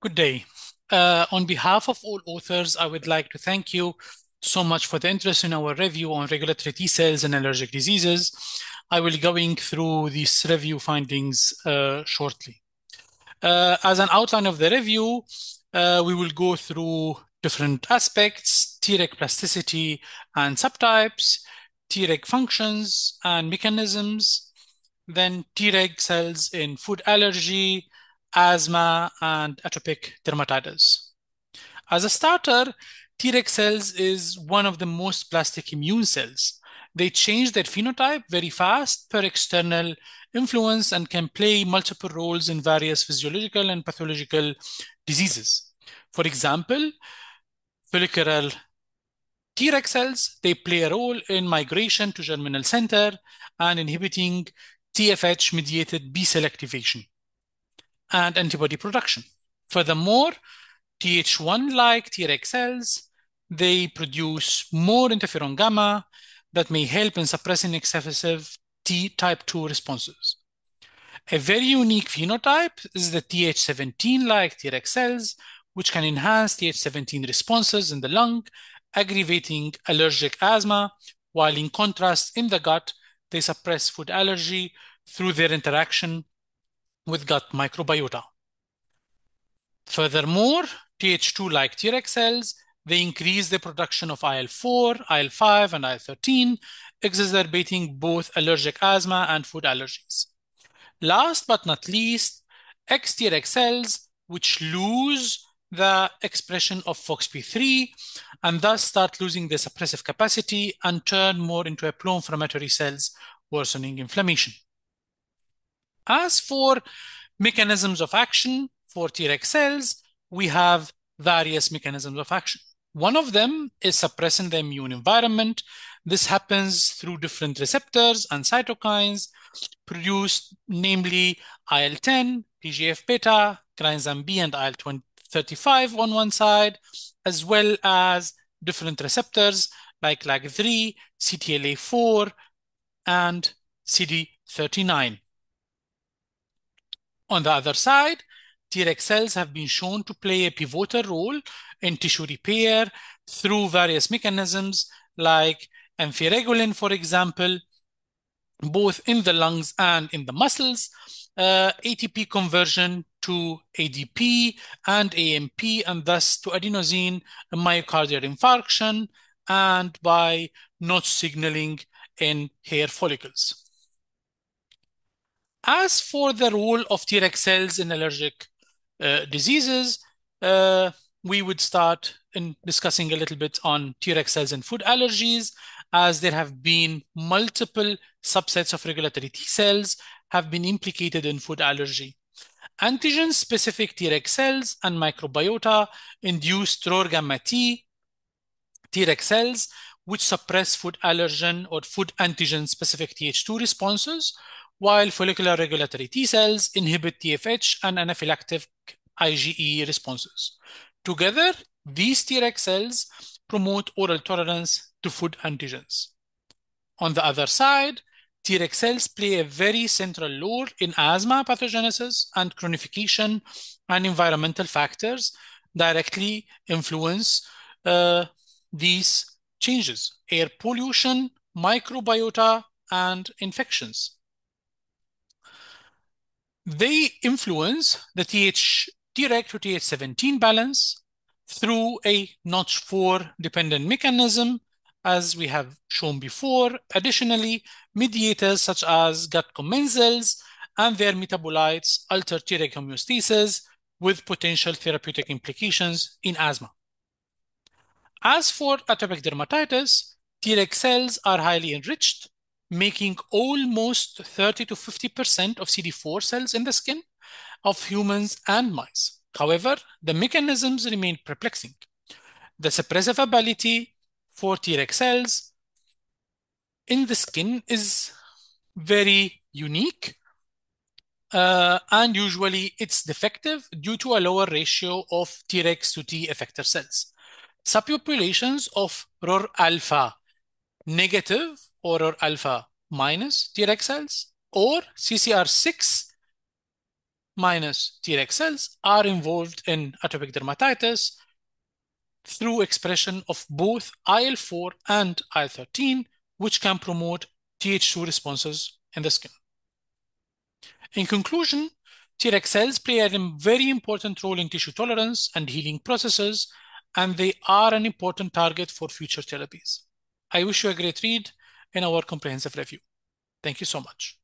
Good day. Uh, on behalf of all authors, I would like to thank you so much for the interest in our review on regulatory T cells and allergic diseases. I will be going through these review findings uh, shortly. Uh, as an outline of the review, uh, we will go through different aspects, Treg plasticity and subtypes, Treg functions and mechanisms, then Treg cells in food allergy, asthma, and atopic dermatitis. As a starter, Treg cells is one of the most plastic immune cells. They change their phenotype very fast per external influence and can play multiple roles in various physiological and pathological diseases. For example, follicular Treg cells, they play a role in migration to germinal center and inhibiting TFH-mediated B-cell activation and antibody production. Furthermore, Th1-like Treg cells, they produce more interferon gamma that may help in suppressing excessive T type 2 responses. A very unique phenotype is the Th17-like Treg cells, which can enhance Th17 responses in the lung, aggravating allergic asthma, while in contrast, in the gut, they suppress food allergy through their interaction with gut microbiota. Furthermore, Th2-like Treg cells, they increase the production of IL-4, IL-5, and IL-13, exacerbating both allergic asthma and food allergies. Last but not least, ex-Treg cells, which lose the expression of FOXP3 and thus start losing their suppressive capacity and turn more into a pro-inflammatory cells, worsening inflammation. As for mechanisms of action for Treg cells, we have various mechanisms of action. One of them is suppressing the immune environment. This happens through different receptors and cytokines produced, namely IL-10, TGF-beta, granzyme B, and IL-35 on one side, as well as different receptors like LAG3, CTLA4, and CD39. On the other side, Treg cells have been shown to play a pivotal role in tissue repair through various mechanisms like amphiregulin, for example, both in the lungs and in the muscles, uh, ATP conversion to ADP and AMP, and thus to adenosine myocardial infarction, and by Notch signaling in hair follicles. As for the role of Treg cells in allergic uh, diseases, uh, we would start in discussing a little bit on Treg cells and food allergies, as there have been multiple subsets of regulatory T cells have been implicated in food allergy. Antigen-specific Treg cells and microbiota induce TROR gamma T Treg cells, which suppress food allergen or food antigen-specific Th2 responses, while follicular regulatory T cells inhibit TFH and anaphylactic IgE responses. Together, these Treg cells promote oral tolerance to food antigens. On the other side, Treg cells play a very central role in asthma pathogenesis and chronification and environmental factors directly influence uh, these changes, air pollution, microbiota, and infections. They influence the TH Treg to TH17 balance through a Notch4 dependent mechanism, as we have shown before. Additionally, mediators such as gut commensals and their metabolites alter Treg homeostasis with potential therapeutic implications in asthma. As for atopic dermatitis, Treg cells are highly enriched making almost 30 to 50% of CD4 cells in the skin of humans and mice. However, the mechanisms remain perplexing. The suppressive ability for Treg cells in the skin is very unique uh, and usually it's defective due to a lower ratio of Tregs to T effector cells. Subpopulations of ROR alpha negative or alpha minus Treg cells or CCR6 minus Treg cells are involved in atopic dermatitis through expression of both IL-4 and IL-13, which can promote Th2 responses in the skin. In conclusion, Treg cells play a very important role in tissue tolerance and healing processes, and they are an important target for future therapies. I wish you a great read and our comprehensive review. Thank you so much.